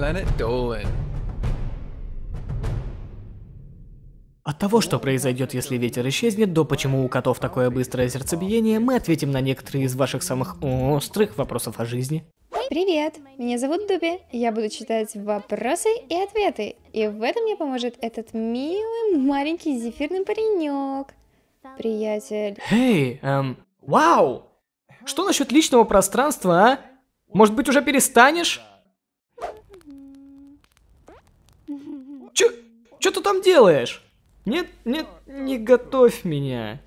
Planet Dolan. От того, что произойдет, если ветер исчезнет, до почему у котов такое быстрое сердцебиение, мы ответим на некоторые из ваших самых острых вопросов о жизни. Привет, меня зовут Дуби. Я буду читать вопросы и ответы. И в этом мне поможет этот милый маленький зефирный паренек. Приятель. Эй, эм, вау! Что насчет личного пространства, а? Может быть, уже перестанешь? Чё, чё ты там делаешь? Нет, нет, не готовь меня.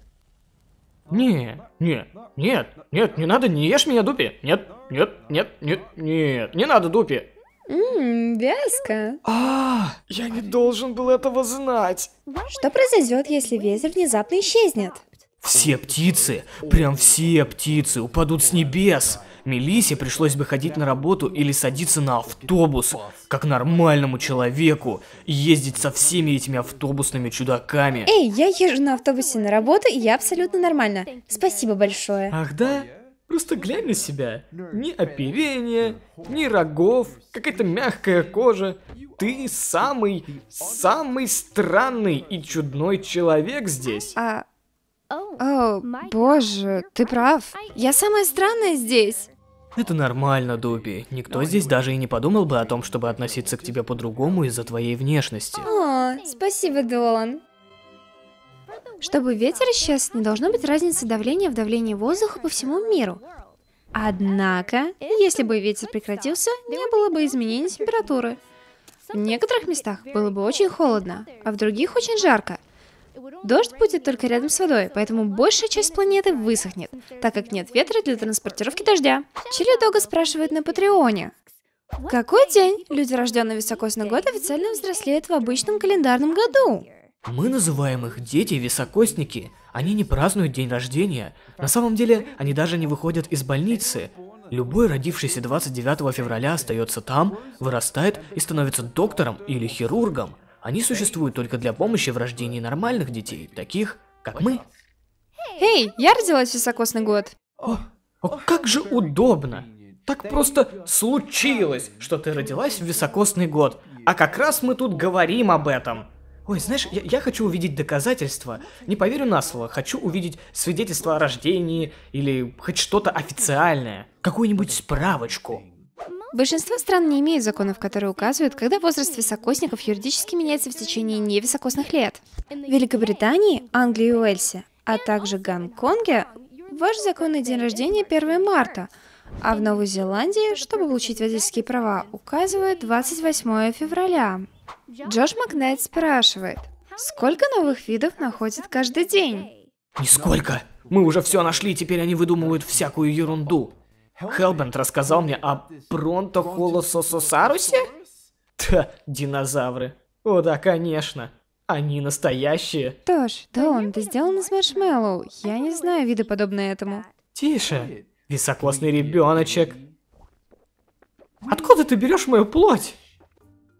Не, нет, нет, нет, не надо, не ешь меня, Дупи. Нет, нет, нет, нет, нет, не надо, Дупи. Ммм, вязко. А, я не должен был этого знать. Что произойдет, если ветер внезапно исчезнет? Все птицы, прям все птицы упадут с небес. Мелисе пришлось бы ходить на работу или садиться на автобус, как нормальному человеку, и ездить со всеми этими автобусными чудаками. Эй, я езжу на автобусе на работу, и я абсолютно нормально. Спасибо большое. Ах да? Просто глянь на себя. Ни оперения, ни рогов, какая-то мягкая кожа. Ты самый, самый странный и чудной человек здесь. А... О, боже, ты прав. Я самая странная здесь. Это нормально, Дуби. Никто здесь даже и не подумал бы о том, чтобы относиться к тебе по-другому из-за твоей внешности. О, спасибо, Долан. Чтобы ветер исчез, не должно быть разницы давления в давлении воздуха по всему миру. Однако, если бы ветер прекратился, не было бы изменений температуры. В некоторых местах было бы очень холодно, а в других очень жарко. Дождь будет только рядом с водой, поэтому большая часть планеты высохнет, так как нет ветра для транспортировки дождя. Чили Дога спрашивает на Патреоне. Какой день люди, рожденные високосный год, официально взрослеют в обычном календарном году? Мы называем их дети-високосники. Они не празднуют день рождения. На самом деле, они даже не выходят из больницы. Любой родившийся 29 февраля остается там, вырастает и становится доктором или хирургом. Они существуют только для помощи в рождении нормальных детей, таких, как мы. Эй, я родилась в високосный год. О, о, как же удобно! Так просто случилось, что ты родилась в високосный год. А как раз мы тут говорим об этом. Ой, знаешь, я, я хочу увидеть доказательства. Не поверю на слово, хочу увидеть свидетельство о рождении или хоть что-то официальное. Какую-нибудь справочку. Большинство стран не имеют законов, которые указывают, когда возраст високосников юридически меняется в течение невисокосных лет. В Великобритании, Англии и Уэльсе, а также Гонконге, ваш законный день рождения 1 марта, а в Новой Зеландии, чтобы получить водительские права, указывает 28 февраля. Джош Макнайт спрашивает, сколько новых видов находят каждый день? Нисколько. Мы уже все нашли, теперь они выдумывают всякую ерунду. Хелбенд рассказал мне о Бронтохолосососарусе? Да, динозавры. О да, конечно. Они настоящие. Тош, да он, это сделано из маршмеллоу. Я не знаю виды подобные этому. Тише. Високосный ребеночек. Откуда ты берешь мою плоть?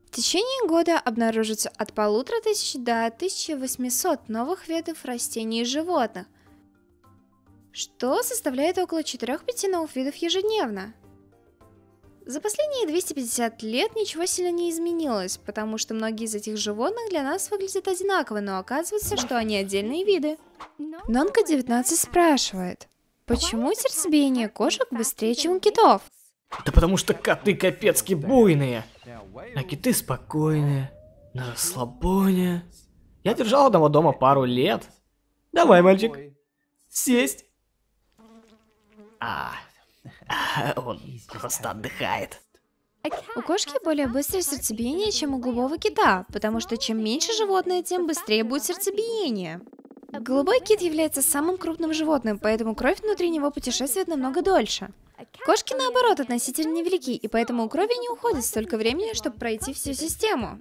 В течение года обнаружится от полутора тысяч до 1800 новых видов растений и животных, что составляет около 4-5 новых видов ежедневно. За последние 250 лет ничего сильно не изменилось, потому что многие из этих животных для нас выглядят одинаково, но оказывается, что они отдельные виды. Нонка 19 спрашивает, почему сердцебиение кошек быстрее, чем у китов? Да потому что коты капецки буйные, а киты спокойные, на расслабоне. Я держал одного дома пару лет. Давай, мальчик, сесть. А, он просто отдыхает. У кошки более быстрое сердцебиение, чем у голубого кита, потому что чем меньше животное, тем быстрее будет сердцебиение. Голубой кит является самым крупным животным, поэтому кровь внутри него путешествует намного дольше. Кошки, наоборот, относительно невелики, и поэтому у крови не уходит столько времени, чтобы пройти всю систему.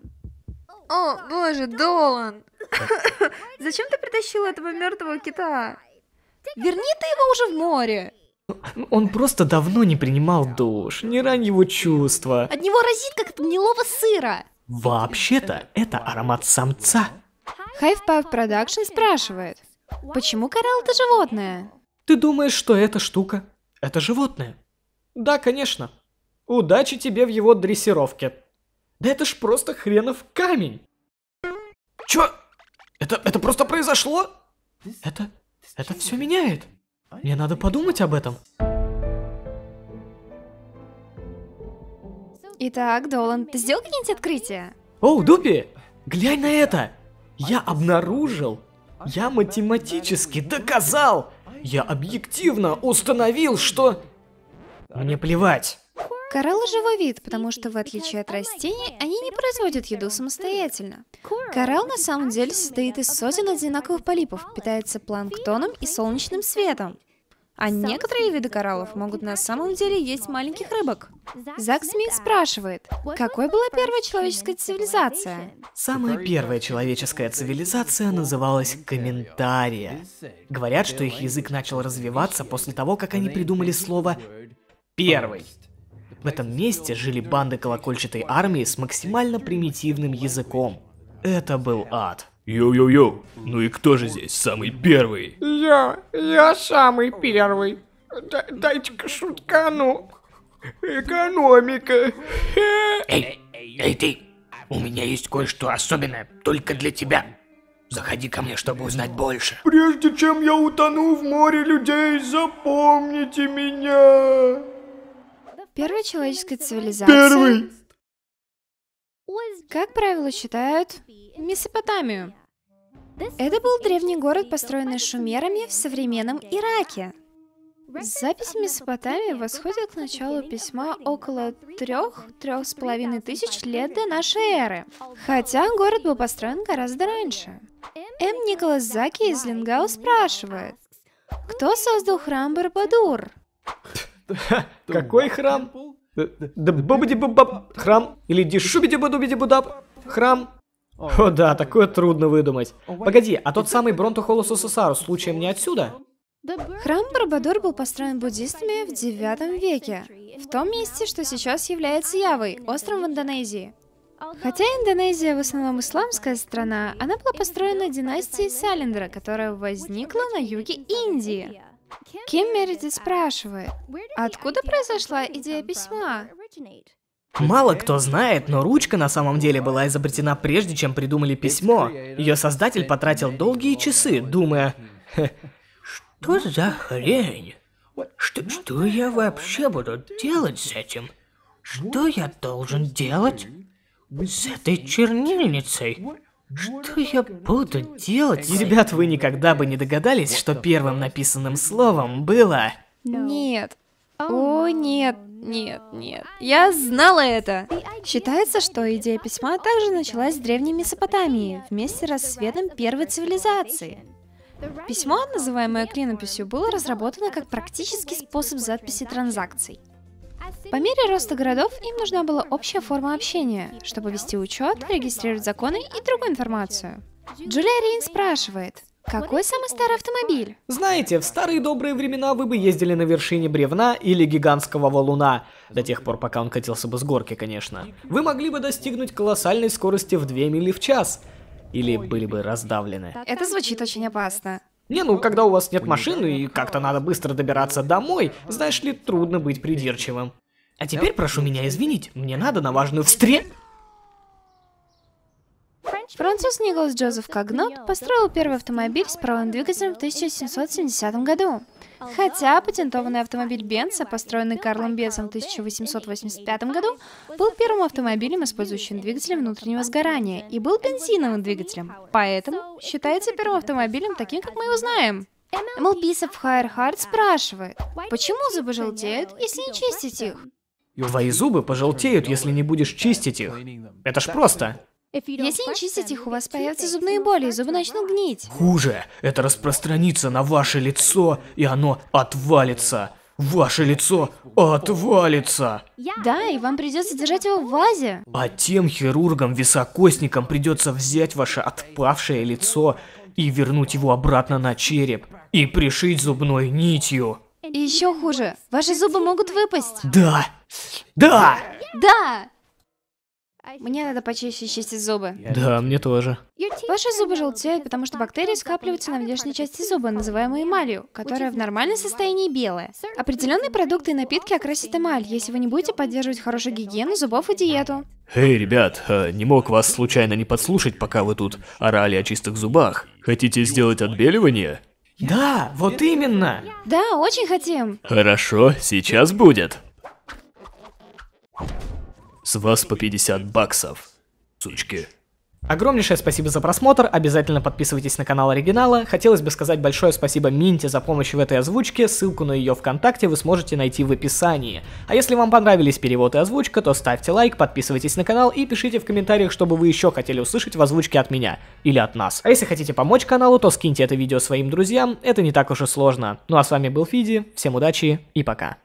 О, боже, Долан! Зачем ты притащил этого мертвого кита? Верни ты его уже в море! Он просто давно не принимал душ, не рань его чувства. От него разит, как от гнилого сыра. Вообще-то, это аромат самца. Hive Puff Production спрашивает, почему коралл это животное? Ты думаешь, что эта штука — это животное? Да, конечно. Удачи тебе в его дрессировке. Да это ж просто хренов камень. Чё? Это, это просто произошло? Это, это все меняет. Мне надо подумать об этом. Итак, Долан, ты сделал какие-нибудь открытия? Оу, Дупи, глянь на это. Я обнаружил. Я математически доказал. Я объективно установил, что... Мне плевать. Кораллы живой вид, потому что в отличие от растений, они не производят еду самостоятельно. Коралл на самом деле состоит из сотен одинаковых полипов, питается планктоном и солнечным светом. А некоторые виды кораллов могут на самом деле есть маленьких рыбок. Зак Смит спрашивает, какой была первая человеческая цивилизация? Самая первая человеческая цивилизация называлась Комментария. Говорят, что их язык начал развиваться после того, как они придумали слово «первый». В этом месте жили банды колокольчатой армии с максимально примитивным языком. Это был ад. Йоу-йоу-йоу, ну и кто же здесь самый первый? Я, я самый первый. Д- Дайте-ка шуткану. Экономика. Эй, эй ты, у меня есть кое-что особенное, только для тебя. Заходи ко мне, чтобы узнать больше. Прежде чем я утону в море людей, запомните меня. Первая человеческая цивилизация... Первый. Как правило, считают Месопотамию. Это был древний город, построенный шумерами в современном Ираке. Запись Месопотамии восходит к началу письма около трех-трех с половиной тысяч лет до нашей эры, хотя город был построен гораздо раньше. М. Николас Заки из Лингау спрашивает, кто создал храм Барбадур? Какой храм? Да бобади бабаб храм или дишубиди бадубиди будаб храм. О да, такое трудно выдумать. Погоди, а тот самый Бронтохолос Сосару случаем не отсюда? Храм Барбадур был построен буддистами в IX веке, в том месте, что сейчас является Явой, островом в Индонезии. Хотя Индонезия в основном исламская страна, она была построена династией Салендра, которая возникла на юге Индии. Ким Мередит спрашивает, откуда произошла идея письма? Мало кто знает, но ручка на самом деле была изобретена прежде, чем придумали письмо. Ее создатель потратил долгие часы, думая, «Хе, Что за хрень? Что, что я вообще буду делать с этим? Что я должен делать с этой чернильницей? Что я буду делать? И, ребят, вы никогда бы не догадались, что первым написанным словом было... Нет. О, нет, нет, нет. Я знала это. Считается, что идея письма также началась в Древней Месопотамии, вместе с рассветом первой цивилизации. Письмо, называемое клинописью, было разработано как практический способ записи транзакций. По мере роста городов им нужна была общая форма общения, чтобы вести учет, регистрировать законы и другую информацию. Джулия Рейн спрашивает, какой самый старый автомобиль? Знаете, в старые добрые времена вы бы ездили на вершине бревна или гигантского валуна, до тех пор, пока он катился бы с горки, конечно. Вы могли бы достигнуть колоссальной скорости в 2 мили в час. Или были бы раздавлены. Это звучит очень опасно. Не, ну, когда у вас нет машины и как-то надо быстро добираться домой, знаешь ли, трудно быть придирчивым. А теперь прошу меня извинить, мне надо на важную встре... Француз Николас Джозеф Кагнот построил первый автомобиль с паровым двигателем в 1770 году. Хотя патентованный автомобиль Бенца, построенный Карлом Бенцем в 1885 году, был первым автомобилем, использующим двигатель внутреннего сгорания, и был бензиновым двигателем. Поэтому считается первым автомобилем таким, как мы его знаем. MLB Sapphire Heart спрашивает, почему зубы желтеют, если не чистить их? Твои зубы пожелтеют, если не будешь чистить их. Это ж просто. Если не чистить их, у вас появятся зубные боли, и зубы начнут гнить. Хуже, это распространится на ваше лицо, и оно отвалится. Ваше лицо отвалится. Да, и вам придется держать его в вазе. А тем хирургам-високосникам придется взять ваше отпавшее лицо и вернуть его обратно на череп и пришить зубной нитью. И еще хуже, ваши зубы могут выпасть. Да! Да! Да! Мне надо почаще чистить зубы. Да, мне тоже. Ваши зубы желтеют, потому что бактерии скапливаются на внешней части зуба, называемой эмалью, которая в нормальном состоянии белая. Определенные продукты и напитки окрасят эмаль, если вы не будете поддерживать хорошую гигиену зубов и диету. Эй, ребят, а не мог вас случайно не подслушать, пока вы тут орали о чистых зубах? Хотите сделать отбеливание? Да, вот именно. Да, очень хотим. Хорошо, сейчас будет. С вас по 50 баксов, сучки. Огромнейшее спасибо за просмотр, обязательно подписывайтесь на канал Оригинала. Хотелось бы сказать большое спасибо Минте за помощь в этой озвучке, ссылку на ее ВКонтакте вы сможете найти в описании. А если вам понравились перевод и озвучка, то ставьте лайк, подписывайтесь на канал и пишите в комментариях, что бы вы еще хотели услышать в озвучке от меня или от нас. А если хотите помочь каналу, то скиньте это видео своим друзьям, это не так уж и сложно. Ну а с вами был Фиди, всем удачи и пока.